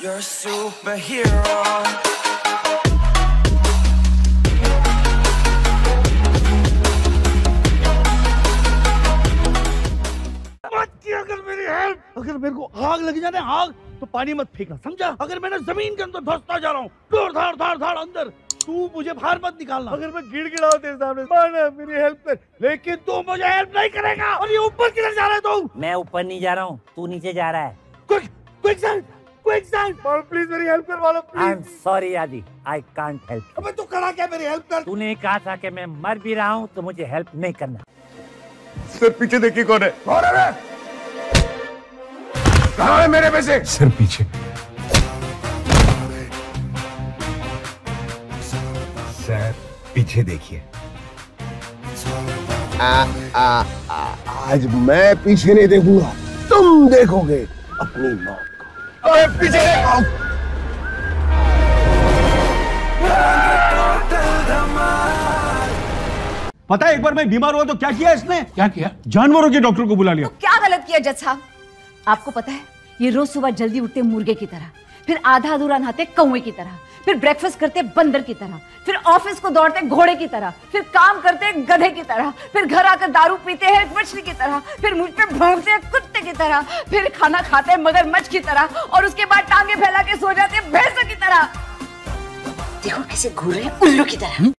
You're a superhero. मत मेरी help अगर मेरे को आग लग जाने आग तो पानी मत फेंकना समझा? अगर मैंने ज़मीन के अंदर धसता जा रहा हूँ धाड़ धाड़ धाड़ धाड़ अंदर तू मुझे बाहर मत निकालना। अगर मैं गिड़गिड़ा तेरे सामने माना मेरी हेल्प कर। लेकिन तू मुझे हेल्प नहीं करेगा। और ये ऊपर किधर जा रहा है तू। मैं ऊपर नहीं जा रहा हूँ तू नीचे जा रहा है। Quick quick side quick please मेरी हेल्प करवा लो आई एम सॉरी आदि आई कांट हेल्प अबे तू खड़ा क्या मेरी हेल्प कर? तूने कहा था कि मैं मर भी रहा हूँ तो मुझे हेल्प नहीं करना। सर पीछे देखिए कौन है। कौन है रे? कहाँ है मेरे पैसे? सर पीछे। सर पीछे देखिए। आ, आ, आ, आज मैं पीछे नहीं देखूँगा तुम देखोगे अपनी मौत। पीछे देखो पता है एक बार मैं बीमार हुआ तो क्या किया इसने? क्या किया? जानवरों के डॉक्टर को बुला लिया। तो क्या गलत किया जज साहब आपको पता है ये रोज सुबह जल्दी उठते मुर्गे की तरह। फिर आधा अधूरा नहाते कौए की तरह, फिर ब्रेकफास्ट करते बंदर की तरह, फिर ऑफ़िस को दौड़ते घोड़े की तरह, फिर काम करते गधे की तरह, फिर घर आकर दारू पीते हैं मछली की तरह, फिर मुझ पे भौंकते हैं कुत्ते की तरह, फिर खाना खाते हैं मगरमच्छ की तरह, और उसके बाद टांगे फैला के सो जाते भैंसों की तरह देखो कैसे घूर रहे उल्लू की तरह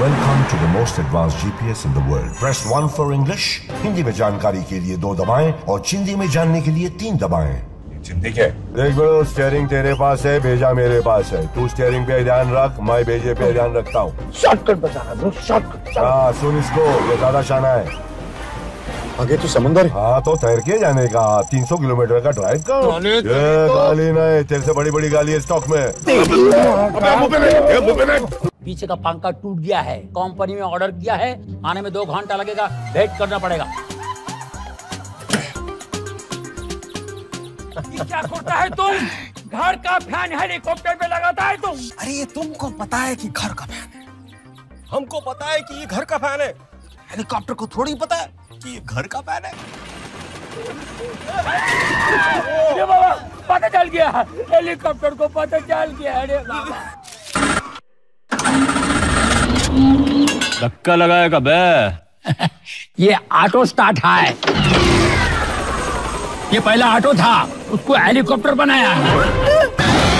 Welcome to the most advanced GPS in the world. Press 1 for English. Hindi में जानकारी के लिए दो दबाएँ और चिंदी में जानने के लिए तीन दबाएँ। चिंदी के देख बड़ो स्टेयरिंग तेरे पास है भेजा मेरे पास है। तू स्टेयरिंग पे ध्यान रख मैं भेजे पे ध्यान रखता हूँ। शॉर्टकट बताना ब्रो शॉर्टकट हाँ सुन इसको ये ज़्यादा शाना है। आगे तो समंदर हाँ। तो तैर के जाने का 300 किलोमीटर का ड्राइव कर। ये गाली नहीं तेरे से बड़ी बड़ी गाली है स्टॉक में। अबे मुँह पे नहीं ये मुँह पे नहीं पीछे का पंखा टूट गया है कंपनी में ऑर्डर किया है आने में दो घंटा लगेगा वेट करना पड़ेगा। ये क्या करता है तुम? घर का फ़ैन हेलीकॉप्टर पे लगाता है तुम? अरे ये तुमको पता है कि घर का फ़ैन है। हमको पता है कि ये घर का फ़ैन है। हेलीकॉप्टर को थोड़ी पता है कि ये घर का फ़ैन है। अरे बाबा पता चल गया। हेलीकॉप्टर को पता चल गया। अरे बाबा। धक्का लगाएगा बे। ये ऑटो स्टार्ट है। ये पहला ऑटो था। उसको हेलीकॉप्टर बनाया। है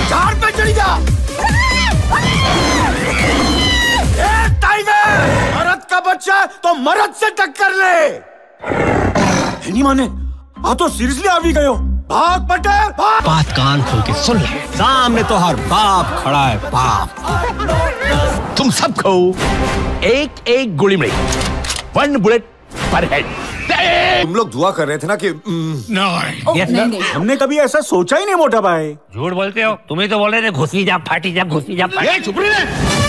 झाड़ पे चढ़ी जा। ए, टाइगर! मरद का बच्चा तो मरद से टक्कर ले। नहीं माने हाँ तो सीरियसली आ भी गए हो। भाग बटे भाग। बात कान खोल के सुन ले। सामने तो हर बाप खड़ा है बाप। तुम सबको एक एक गोली मिली वन बुलेट पर हेड। तुम लोग दुआ कर रहे थे ना कि हम्म, नहीं हमने कभी ऐसा सोचा ही नहीं मोटा भाई। झूठ बोलते हो? तुम्हें तो बोल रहे थे घुसी जा फाटी जा घुसी जा फाटी चुप रही